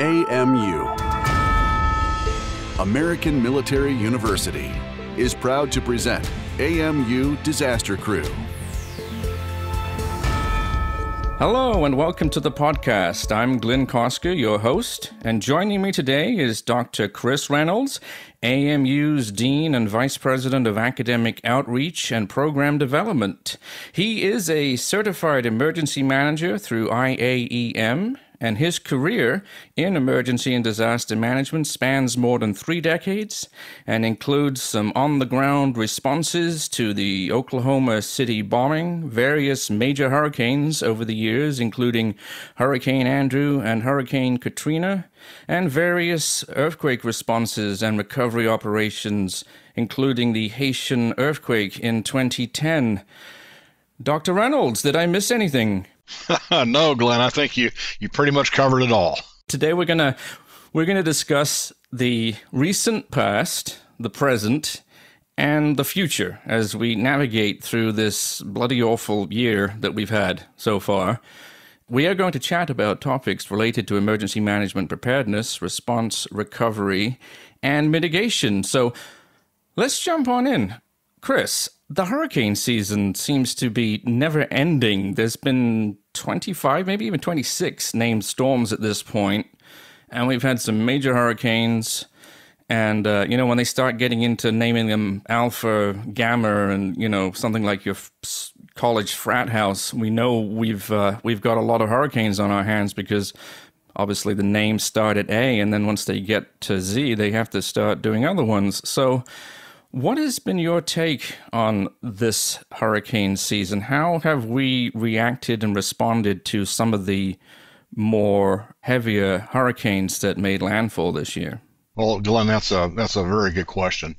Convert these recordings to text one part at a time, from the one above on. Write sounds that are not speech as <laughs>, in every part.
AMU, American Military University, is proud to present AMU Disaster Crew. Hello and welcome to the podcast. I'm Glynn Cosker, your host, and joining me today is Dr. Chris Reynolds, AMU's Dean and Vice President of Academic Outreach and Program Development. He is a certified emergency manager through IAEM and his career in emergency and disaster management spans more than three decades and includes some on the ground responses to the Oklahoma City bombing, various major hurricanes over the years, including Hurricane Andrew and Hurricane Katrina, and various earthquake responses and recovery operations, including the Haitian earthquake in 2010. Dr. Reynolds, did I miss anything? <laughs> no, Glynn, I think you you pretty much covered it all. Today we're gonna we're gonna discuss the recent past, the present, and the future as we navigate through this bloody awful year that we've had so far. We are going to chat about topics related to emergency management preparedness, response, recovery, and mitigation. So let's jump on in. Chris, the hurricane season seems to be never ending. There's been 25, maybe even 26 named storms at this point, and we've had some major hurricanes. And uh, you know, when they start getting into naming them alpha, gamma, and you know something like your f- college frat house, we know we've uh, we've got a lot of hurricanes on our hands because obviously the names start at A, and then once they get to Z, they have to start doing other ones. So what has been your take on this hurricane season? How have we reacted and responded to some of the more heavier hurricanes that made landfall this year? Well, Glynn, that's a that's a very good question.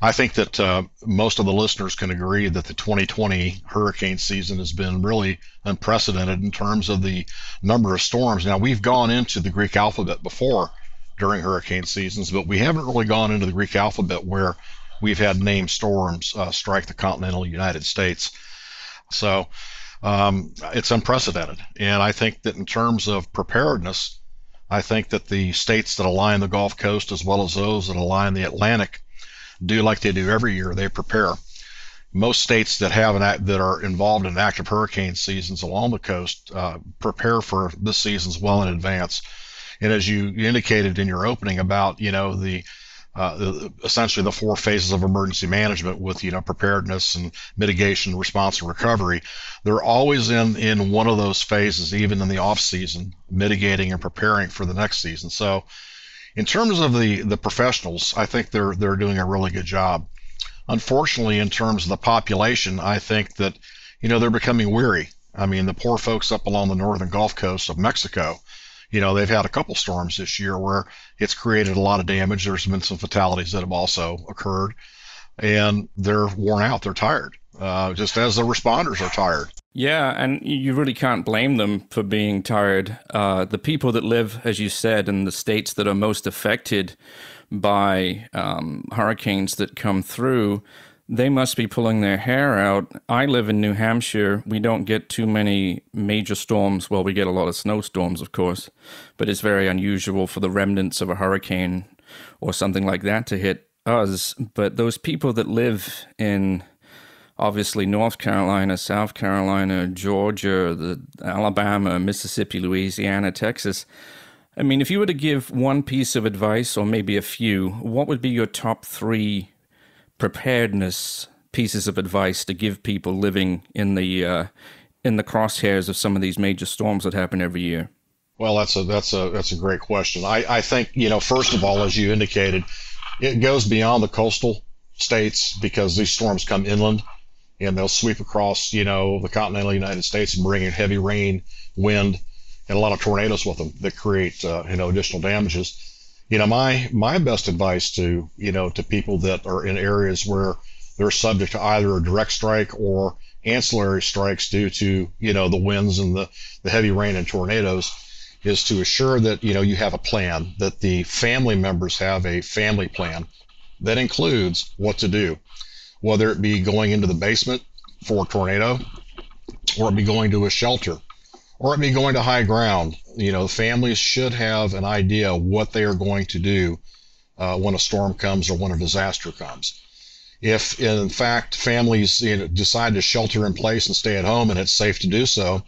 I think that uh, most of the listeners can agree that the 2020 hurricane season has been really unprecedented in terms of the number of storms. Now, we've gone into the Greek alphabet before during hurricane seasons, but we haven't really gone into the Greek alphabet where we've had named storms uh, strike the continental United States. So um, it's unprecedented. And I think that in terms of preparedness, I think that the states that align the Gulf Coast as well as those that align the Atlantic do like they do every year. They prepare. Most states that have an act, that are involved in active hurricane seasons along the coast uh, prepare for this seasons well in advance. And as you indicated in your opening about you know the uh, essentially the four phases of emergency management with you know preparedness and mitigation, response, and recovery. They're always in in one of those phases, even in the off season, mitigating and preparing for the next season. So, in terms of the the professionals, I think they're they're doing a really good job. Unfortunately, in terms of the population, I think that you know they're becoming weary. I mean, the poor folks up along the northern Gulf Coast of Mexico you know, they've had a couple storms this year where it's created a lot of damage. There's been some fatalities that have also occurred, and they're worn out. They're tired, uh, just as the responders are tired. Yeah, and you really can't blame them for being tired. Uh, the people that live, as you said, in the states that are most affected by um, hurricanes that come through, they must be pulling their hair out. I live in New Hampshire. We don't get too many major storms. Well, we get a lot of snowstorms, of course, but it's very unusual for the remnants of a hurricane or something like that to hit us. But those people that live in obviously North Carolina, South Carolina, Georgia, the Alabama, Mississippi, Louisiana, Texas. I mean, if you were to give one piece of advice or maybe a few, what would be your top three preparedness pieces of advice to give people living in the uh, in the crosshairs of some of these major storms that happen every year? Well, that's a that's a that's a great question. I, I think you know first of all, as you indicated, it goes beyond the coastal states because these storms come inland and they'll sweep across you know the continental United States and bring in heavy rain, wind, and a lot of tornadoes with them that create uh, you know additional damages you know, my my best advice to you know to people that are in areas where they're subject to either a direct strike or ancillary strikes due to you know the winds and the the heavy rain and tornadoes is to assure that you know you have a plan that the family members have a family plan that includes what to do whether it be going into the basement for a tornado or it be going to a shelter or may be going to high ground. You know, families should have an idea what they are going to do uh, when a storm comes or when a disaster comes. If, in fact, families you know, decide to shelter in place and stay at home and it's safe to do so,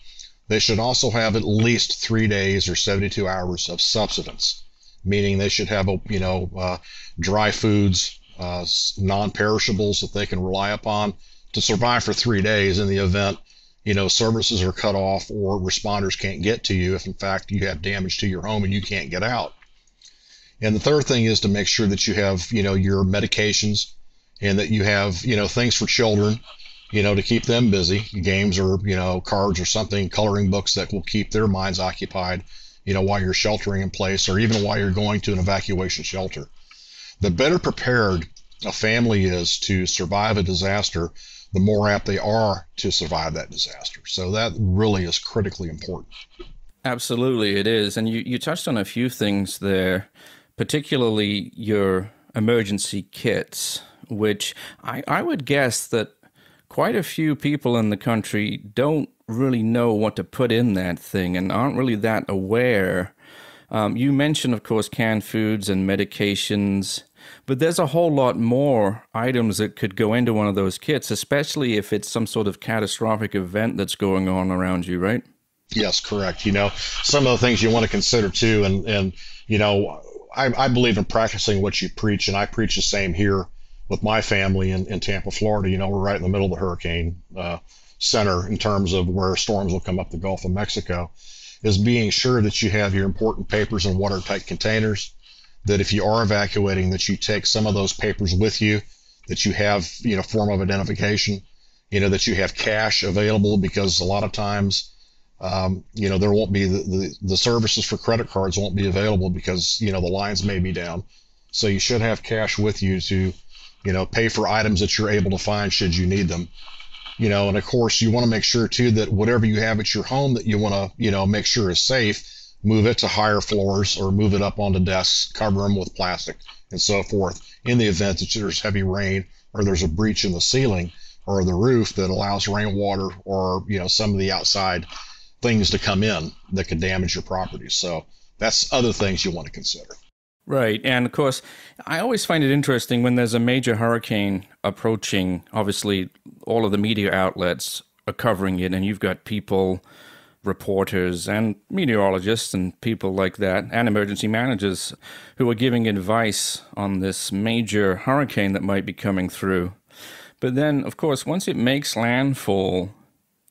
they should also have at least three days or 72 hours of subsistence, meaning they should have, a, you know, uh, dry foods, uh, non-perishables that they can rely upon to survive for three days in the event you know services are cut off or responders can't get to you if in fact you have damage to your home and you can't get out. And the third thing is to make sure that you have you know your medications and that you have you know things for children you know to keep them busy. Games or you know cards or something coloring books that will keep their minds occupied you know while you're sheltering in place or even while you're going to an evacuation shelter. The better prepared a family is to survive a disaster the more apt they are to survive that disaster. So that really is critically important. Absolutely, it is. And you, you touched on a few things there, particularly your emergency kits, which I, I would guess that quite a few people in the country don't really know what to put in that thing and aren't really that aware. Um, you mentioned, of course, canned foods and medications. But there's a whole lot more items that could go into one of those kits, especially if it's some sort of catastrophic event that's going on around you, right? Yes, correct. You know, some of the things you want to consider too, and and you know, I, I believe in practicing what you preach, and I preach the same here with my family in, in Tampa, Florida. You know, we're right in the middle of the hurricane uh, center in terms of where storms will come up the Gulf of Mexico. Is being sure that you have your important papers in watertight containers that if you are evacuating, that you take some of those papers with you, that you have, you know, form of identification, you know, that you have cash available because a lot of times, um, you know, there won't be the, the, the services for credit cards won't be available because, you know, the lines may be down. So you should have cash with you to, you know, pay for items that you're able to find should you need them. You know, and of course you want to make sure too that whatever you have at your home that you want to, you know, make sure is safe move it to higher floors or move it up onto desks, cover them with plastic, and so forth. In the event that there's heavy rain or there's a breach in the ceiling or the roof that allows rainwater or you know some of the outside things to come in that could damage your property. So that's other things you want to consider. Right. And of course, I always find it interesting when there's a major hurricane approaching. Obviously, all of the media outlets are covering it, and you've got people reporters and meteorologists and people like that, and emergency managers who are giving advice on this major hurricane that might be coming through. But then, of course, once it makes landfall,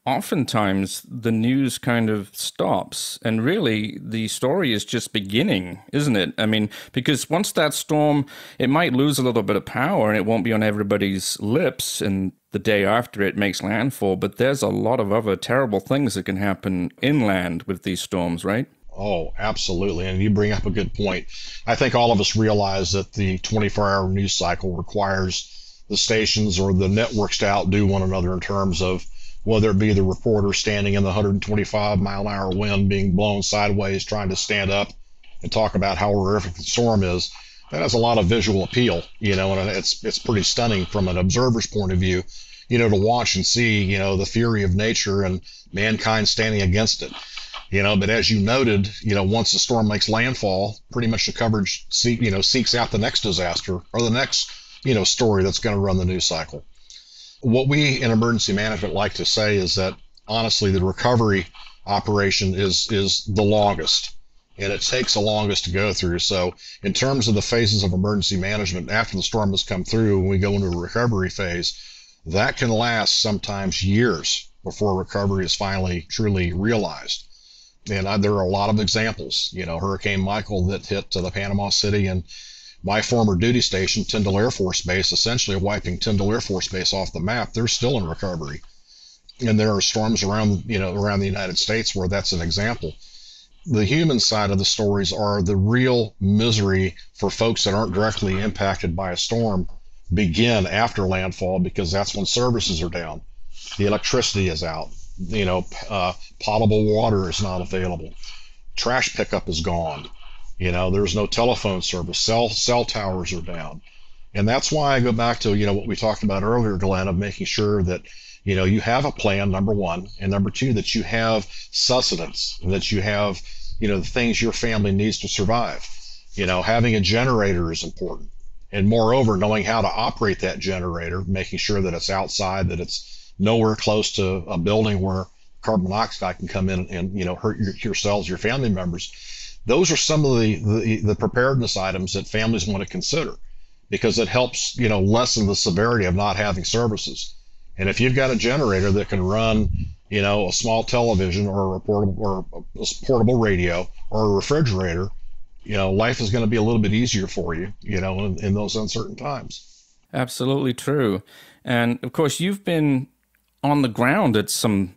oftentimes the news kind of stops and really the story is just beginning isn't it i mean because once that storm it might lose a little bit of power and it won't be on everybody's lips and the day after it makes landfall but there's a lot of other terrible things that can happen inland with these storms right Oh, absolutely. And you bring up a good point. I think all of us realize that the 24 hour news cycle requires the stations or the networks to outdo one another in terms of whether it be the reporter standing in the 125 mile an hour wind being blown sideways trying to stand up and talk about how horrific the storm is that has a lot of visual appeal you know and it's it's pretty stunning from an observer's point of view you know to watch and see you know the fury of nature and mankind standing against it you know. But as you noted you know once the storm makes landfall pretty much the coverage see, you know seeks out the next disaster or the next you know story that's going to run the news cycle. What we in emergency management like to say is that honestly, the recovery operation is is the longest and it takes the longest to go through. So, in terms of the phases of emergency management, after the storm has come through and we go into a recovery phase, that can last sometimes years before recovery is finally truly realized. And I, there are a lot of examples. You know, Hurricane Michael that hit uh, the Panama City and my former duty station, Tyndall Air Force Base, essentially wiping Tyndall Air Force Base off the map, they're still in recovery. And there are storms around, you know, around the United States where that's an example. The human side of the stories are the real misery for folks that aren't directly impacted by a storm begin after landfall because that's when services are down. The electricity is out. You know, uh, potable water is not available. Trash pickup is gone you know, there's no telephone service. Cell cell towers are down. And that's why I go back to, you know, what we talked about earlier, Glynn, of making sure that you know, you have a plan, number one, and number two, that you have sustenance, that you have, you know, the things your family needs to survive. You know, having a generator is important. And moreover, knowing how to operate that generator, making sure that it's outside, that it's nowhere close to a building where carbon monoxide can come in and, you know, hurt your, yourselves, your family members. Those are some of the, the, the preparedness items that families want to consider because it helps, you know, lessen the severity of not having services. And if you've got a generator that can run, you know, a small television or a portable or a portable radio or a refrigerator, you know, life is going to be a little bit easier for you, you know, in, in those uncertain times. Absolutely true. And of course, you've been on the ground at some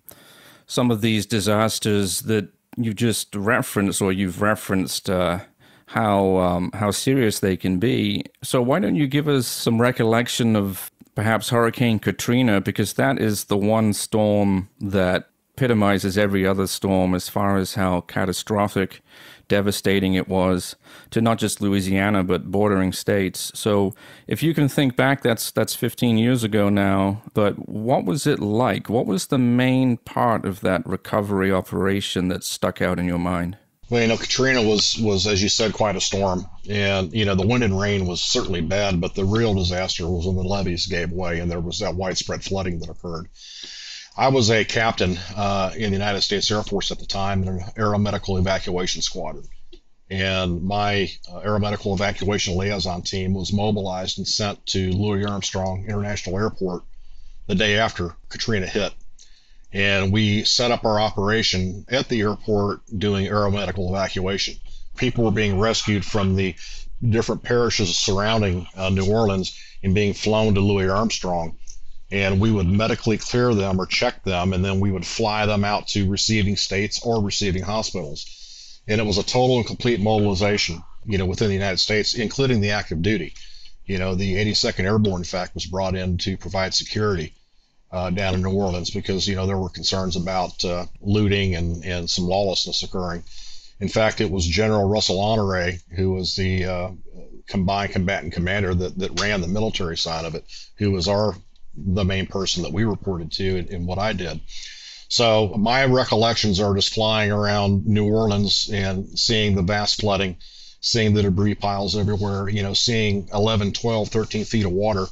some of these disasters that you just referenced, or you've referenced uh, how um, how serious they can be. So why don't you give us some recollection of perhaps Hurricane Katrina, because that is the one storm that epitomizes every other storm as far as how catastrophic devastating it was to not just Louisiana but bordering states. So if you can think back, that's that's 15 years ago now. But what was it like? What was the main part of that recovery operation that stuck out in your mind? Well, you know, Katrina was was as you said quite a storm, and you know the wind and rain was certainly bad, but the real disaster was when the levees gave way and there was that widespread flooding that occurred. I was a captain uh, in the United States Air Force at the time in an aeromedical evacuation squadron. And my uh, aeromedical evacuation liaison team was mobilized and sent to Louis Armstrong International Airport the day after Katrina hit. And we set up our operation at the airport doing aeromedical evacuation. People were being rescued from the different parishes surrounding uh, New Orleans and being flown to Louis Armstrong and we would medically clear them or check them, and then we would fly them out to receiving states or receiving hospitals. And it was a total and complete mobilization, you know, within the United States, including the active duty. You know, the 82nd Airborne, in fact, was brought in to provide security uh, down in New Orleans because, you know, there were concerns about uh, looting and, and some lawlessness occurring. In fact, it was General Russell Honore, who was the uh, combined combatant commander that, that ran the military side of it, who was our the main person that we reported to in, in what I did. So my recollections are just flying around New Orleans and seeing the vast flooding, seeing the debris piles everywhere, you know, seeing 11, 12, 13 feet of water,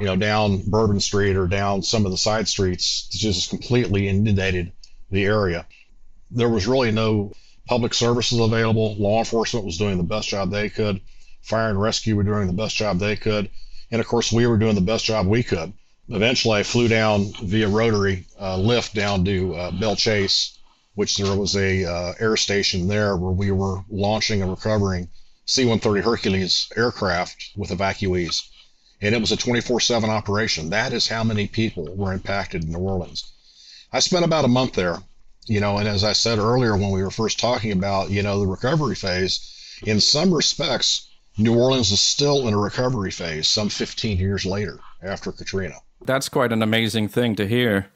you know, down Bourbon Street or down some of the side streets, just completely inundated the area. There was really no public services available. Law enforcement was doing the best job they could. Fire and rescue were doing the best job they could. And of course, we were doing the best job we could eventually I flew down via rotary uh, lift down to uh, Belle Chasse, which there was a uh, air station there where we were launching and recovering C-130 Hercules aircraft with evacuees. And it was a 24-7 operation. That is how many people were impacted in New Orleans. I spent about a month there, you know, and as I said earlier when we were first talking about, you know, the recovery phase, in some respects, New Orleans is still in a recovery phase some 15 years later after Katrina. That's quite an amazing thing to hear.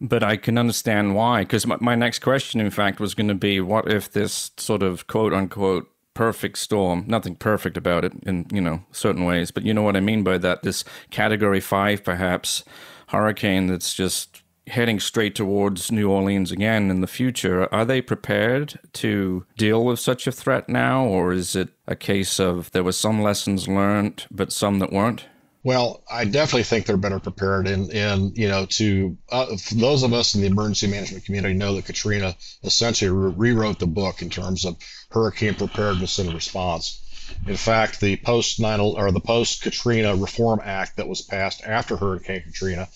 But I can understand why. Because my, my next question, in fact, was going to be what if this sort of quote unquote perfect storm, nothing perfect about it in, you know, certain ways, but you know what I mean by that, this category five, perhaps, hurricane that's just heading straight towards New Orleans again in the future. Are they prepared to deal with such a threat now, or is it a case of there were some lessons learned, but some that weren't? Well, I definitely think they're better prepared, and and you know, to uh, those of us in the emergency management community know that Katrina essentially re- rewrote the book in terms of hurricane preparedness and response. In fact, the post or the post Katrina Reform Act that was passed after Hurricane Katrina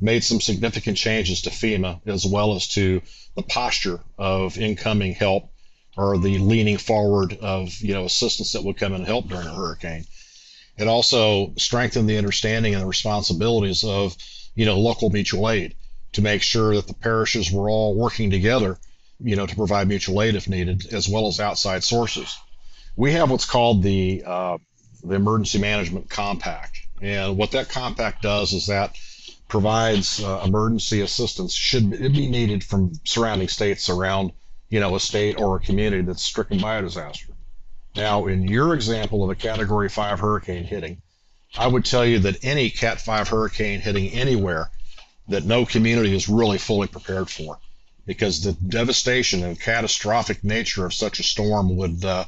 made some significant changes to FEMA as well as to the posture of incoming help or the leaning forward of you know assistance that would come and help during a hurricane. It also strengthened the understanding and the responsibilities of, you know, local mutual aid to make sure that the parishes were all working together, you know, to provide mutual aid if needed, as well as outside sources. We have what's called the uh, the Emergency Management Compact, and what that compact does is that provides uh, emergency assistance should it be needed from surrounding states around, you know, a state or a community that's stricken by a disaster. Now, in your example of a Category 5 hurricane hitting, I would tell you that any Cat 5 hurricane hitting anywhere that no community is really fully prepared for because the devastation and catastrophic nature of such a storm would uh,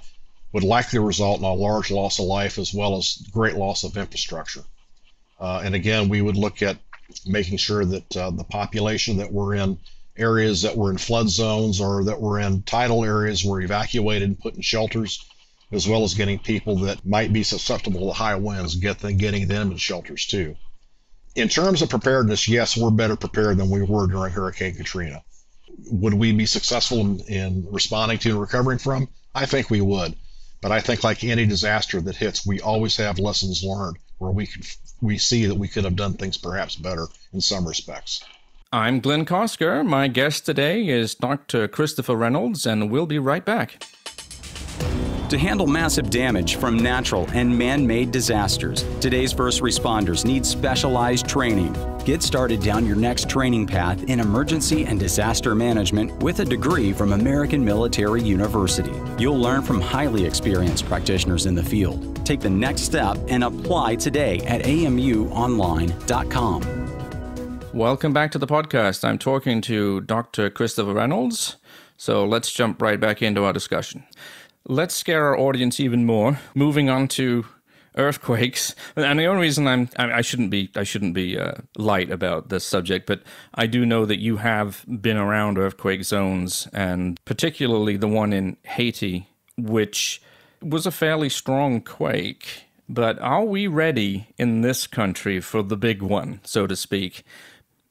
would likely result in a large loss of life as well as great loss of infrastructure. Uh, and again, we would look at making sure that uh, the population that were in areas that were in flood zones or that were in tidal areas were evacuated and put in shelters, as well as getting people that might be susceptible to high winds, get them, getting them in shelters too. In terms of preparedness, yes, we're better prepared than we were during Hurricane Katrina. Would we be successful in, in responding to and recovering from? I think we would. But I think, like any disaster that hits, we always have lessons learned where we could we see that we could have done things perhaps better in some respects. I'm Glynn Cosker. My guest today is Dr. Christopher Reynolds, and we'll be right back. To handle massive damage from natural and man made disasters, today's first responders need specialized training. Get started down your next training path in emergency and disaster management with a degree from American Military University. You'll learn from highly experienced practitioners in the field. Take the next step and apply today at amuonline.com. Welcome back to the podcast. I'm talking to Dr. Christopher Reynolds. So let's jump right back into our discussion let's scare our audience even more. Moving on to earthquakes, and the only reason I'm I shouldn't be I shouldn't be uh, light about this subject, but I do know that you have been around earthquake zones, and particularly the one in Haiti, which was a fairly strong quake. But are we ready in this country for the big one, so to speak?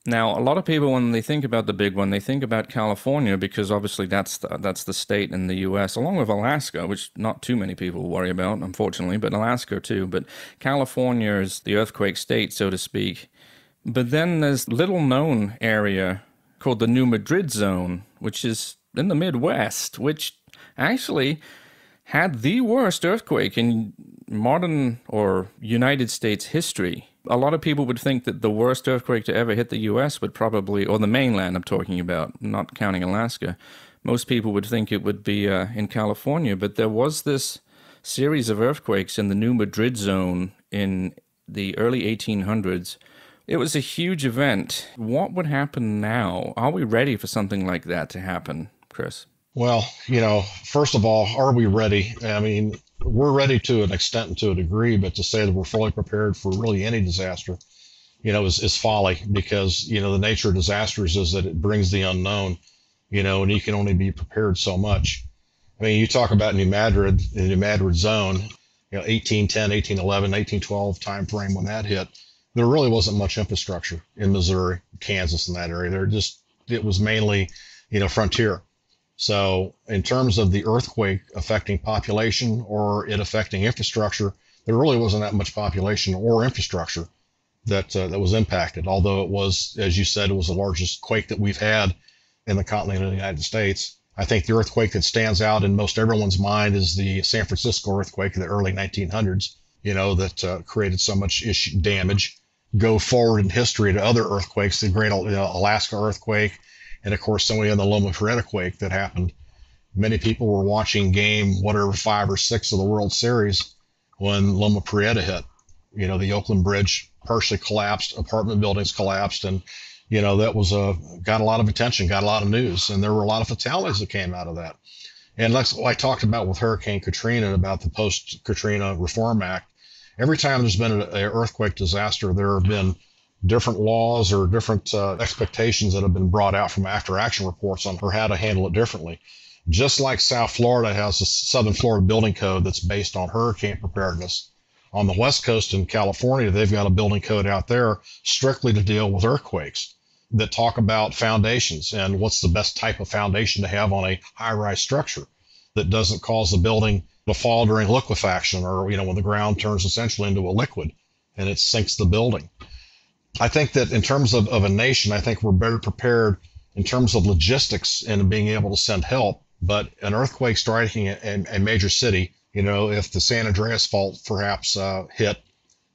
Now, a lot of people, when they think about the big one, they think about California because obviously that's the, that's the state in the U.S., along with Alaska, which not too many people worry about, unfortunately, but Alaska too. But California is the earthquake state, so to speak. But then there's little known area called the New Madrid Zone, which is in the Midwest, which actually had the worst earthquake in modern or United States history a lot of people would think that the worst earthquake to ever hit the U.S. would probably, or the mainland I'm talking about, not counting Alaska, most people would think it would be uh, in California. But there was this series of earthquakes in the New Madrid zone in the early 1800s. It was a huge event. What would happen now? Are we ready for something like that to happen, Chris? Well, you know, first of all, are we ready? I mean, we're ready to an extent and to a degree, but to say that we're fully prepared for really any disaster, you know, is, is folly because, you know, the nature of disasters is that it brings the unknown, you know, and you can only be prepared so much. I mean, you talk about New Madrid, the New Madrid zone, you know, 1810, 1811, 1812 time frame when that hit, there really wasn't much infrastructure in Missouri, Kansas, in that area. There just, it was mainly, you know, frontier. So, in terms of the earthquake affecting population or it affecting infrastructure, there really wasn't that much population or infrastructure that uh, that was impacted. Although it was, as you said, it was the largest quake that we've had in the continent of the United States. I think the earthquake that stands out in most everyone's mind is the San Francisco earthquake in the early 1900s. You know that uh, created so much issue, damage. Go forward in history to other earthquakes, the Great know, Alaska earthquake, and of course, somebody had the Loma Prieta quake that happened. Many people were watching game whatever five or six of the World Series when Loma Prieta hit. You know, the Oakland Bridge partially collapsed, apartment buildings collapsed, and you know that was a got a lot of attention, got a lot of news, and there were a lot of fatalities that came out of that. And like I talked about with Hurricane Katrina about the post Katrina Reform Act, every time there's been an earthquake disaster, there have been different laws or different uh, expectations that have been brought out from after action reports on how to handle it differently. Just like South Florida has a Southern Florida building code that's based on hurricane preparedness. On the West Coast in California, they've got a building code out there strictly to deal with earthquakes that talk about foundations and what's the best type of foundation to have on a high rise structure that doesn't cause the building to fall during liquefaction or, you know, when the ground turns essentially into a liquid and it sinks the building. I think that in terms of, of a nation, I think we're better prepared in terms of logistics and being able to send help. But an earthquake striking a, a major city, you know, if the San Andreas fault perhaps uh, hit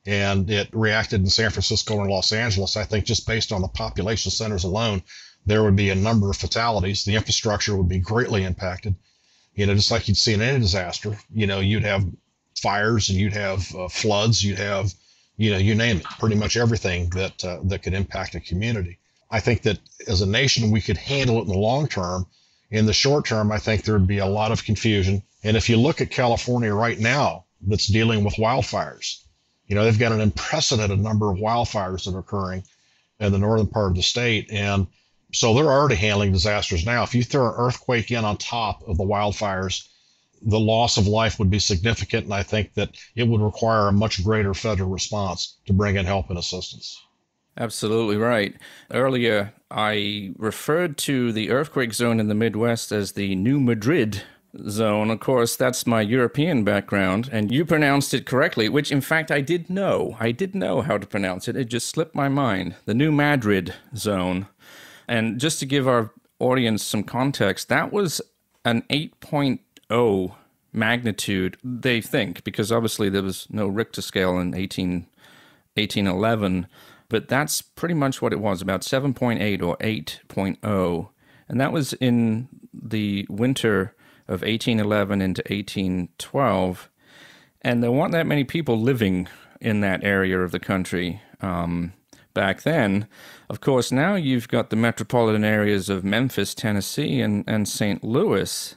and it reacted in San Francisco and Los Angeles, I think just based on the population centers alone, there would be a number of fatalities. The infrastructure would be greatly impacted. You know, just like you'd see in any disaster, you know, you'd have fires and you'd have uh, floods, you'd have you know, you name it, pretty much everything that uh, that could impact a community. I think that as a nation, we could handle it in the long term. In the short term, I think there'd be a lot of confusion. And if you look at California right now, that's dealing with wildfires, you know, they've got an unprecedented number of wildfires that are occurring in the northern part of the state. And so they're already handling disasters now. If you throw an earthquake in on top of the wildfires, the loss of life would be significant. And I think that it would require a much greater federal response to bring in help and assistance. Absolutely right. Earlier, I referred to the earthquake zone in the Midwest as the New Madrid zone. Of course, that's my European background, and you pronounced it correctly, which in fact I did know. I did know how to pronounce it. It just slipped my mind. The New Madrid zone. And just to give our audience some context, that was an 8.0 magnitude, they think, because obviously there was no Richter scale in 18, 1811 but that's pretty much what it was about 7.8 or 8.0. And that was in the winter of 1811 into 1812. And there weren't that many people living in that area of the country um, back then. Of course, now you've got the metropolitan areas of Memphis, Tennessee, and, and St. Louis.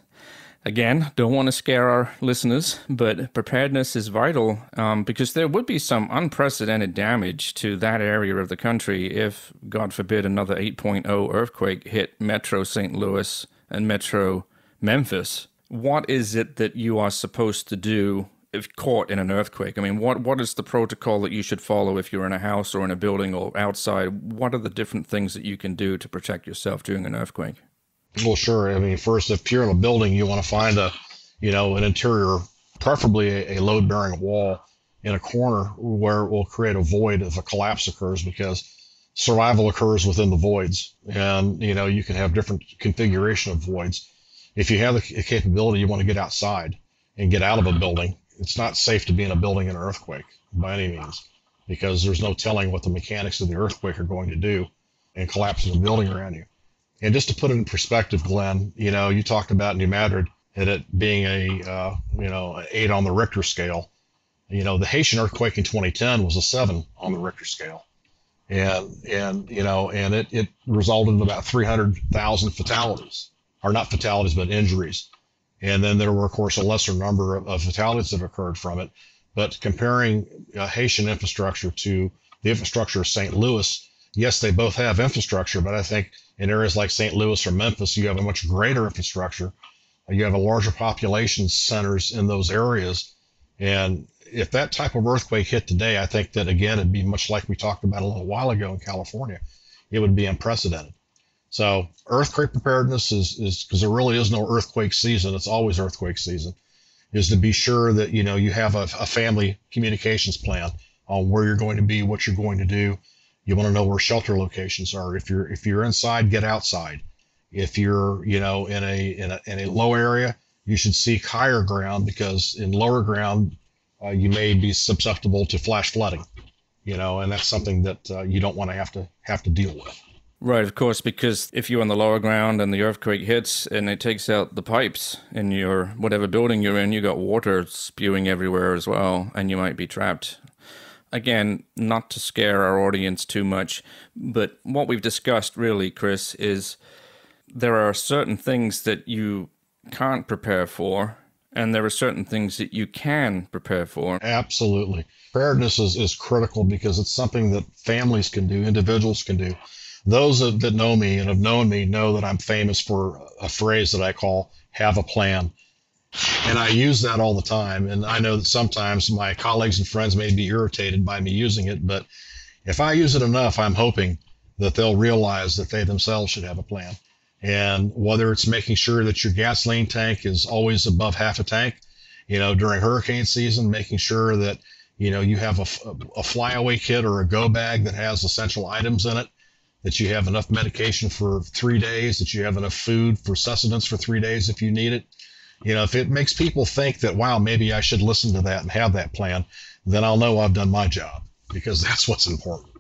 Again, don't want to scare our listeners, but preparedness is vital um, because there would be some unprecedented damage to that area of the country if, God forbid, another 8.0 earthquake hit Metro St. Louis and Metro Memphis. What is it that you are supposed to do if caught in an earthquake? I mean, what what is the protocol that you should follow if you're in a house or in a building or outside? What are the different things that you can do to protect yourself during an earthquake? Well, sure. I mean, first, if you're in a building, you want to find a, you know, an interior, preferably a, a load-bearing wall in a corner where it will create a void if a collapse occurs because survival occurs within the voids. And you know you can have different configuration of voids. If you have the capability you want to get outside and get out of a building. It's not safe to be in a building in an earthquake by any means because there's no telling what the mechanics of the earthquake are going to do and collapsing the building around you and just to put it in perspective, Glynn, you know, you talked about New Madrid and it being a, uh, you know, eight on the Richter scale. You know, the Haitian earthquake in 2010 was a seven on the Richter scale. And, and, you know, and it, it resulted in about 300,000 fatalities, or not fatalities, but injuries. And then there were, of course, a lesser number of, of fatalities that occurred from it. But comparing uh, Haitian infrastructure to the infrastructure of St. Louis, yes, they both have infrastructure, but I think in areas like St. Louis or Memphis, you have a much greater infrastructure. You have a larger population centers in those areas. And if that type of earthquake hit today, I think that again, it'd be much like we talked about a little while ago in California. It would be unprecedented. So earthquake preparedness is is because there really is no earthquake season. It's always earthquake season. Is to be sure that you know you have a, a family communications plan on where you're going to be, what you're going to do, you want to know where shelter locations are. If you're if you're inside, get outside. If you're you know in a in a, in a low area, you should seek higher ground because in lower ground uh, you may be susceptible to flash flooding. You know, and that's something that uh, you don't want to have to have to deal with. Right, of course, because if you're on the lower ground and the earthquake hits and it takes out the pipes in your whatever building you're in, you got water spewing everywhere as well, and you might be trapped again, not to scare our audience too much, but what we've discussed really, Chris, is there are certain things that you can't prepare for, and there are certain things that you can prepare for. Absolutely. Preparedness is, is critical because it's something that families can do, individuals can do. Those that know me and have known me know that I'm famous for a phrase that I call have a plan. And I use that all the time. And I know that sometimes my colleagues and friends may be irritated by me using it, but if I use it enough, I'm hoping that they'll realize that they themselves should have a plan. And whether it's making sure that your gasoline tank is always above half a tank, you know, during hurricane season, making sure that, you know, you have a, a flyaway kit or a go bag that has essential items in it, that you have enough medication for three days, that you have enough food for sustenance for three days if you need it you know, if it makes people think that, wow, maybe I should listen to that and have that plan, then I'll know I've done my job because that's what's important.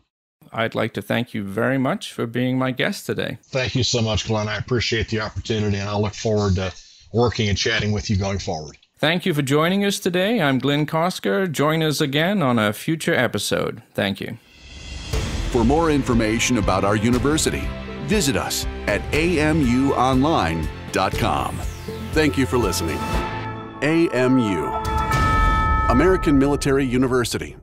I'd like to thank you very much for being my guest today. Thank you so much, Glynn. I appreciate the opportunity and I look forward to working and chatting with you going forward. Thank you for joining us today. I'm Glynn Cosker. Join us again on a future episode. Thank you. For more information about our university, visit us at amuonline.com. Thank you for listening. AMU, American Military University